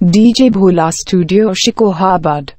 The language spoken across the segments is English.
DJ Bhola Studio Shikohabad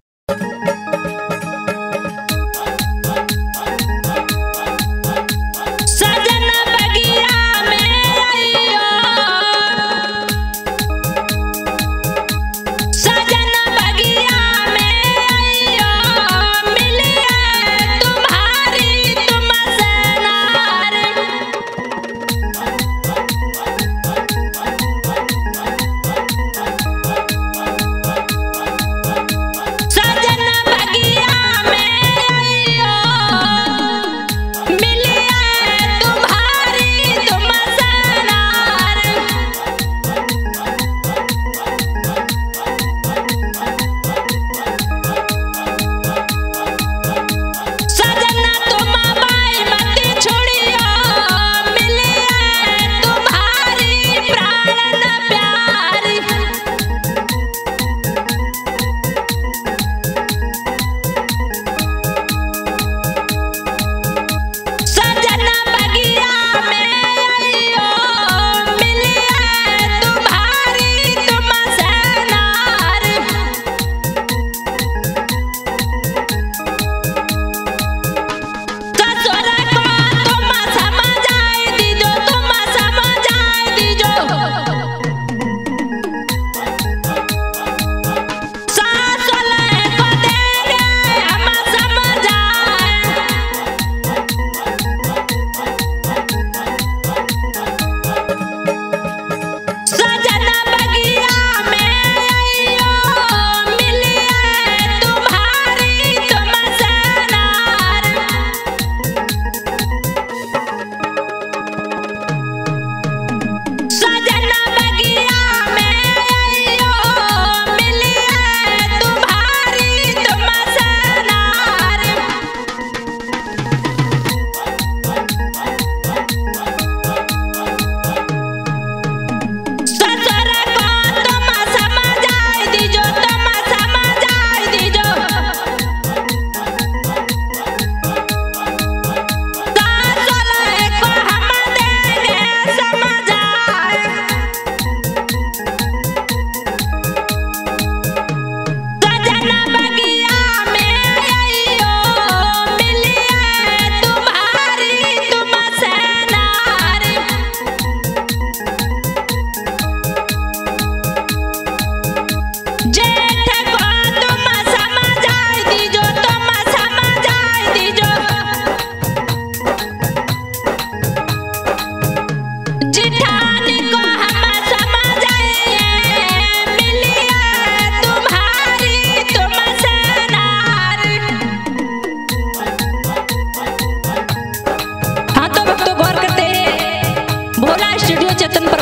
Jateng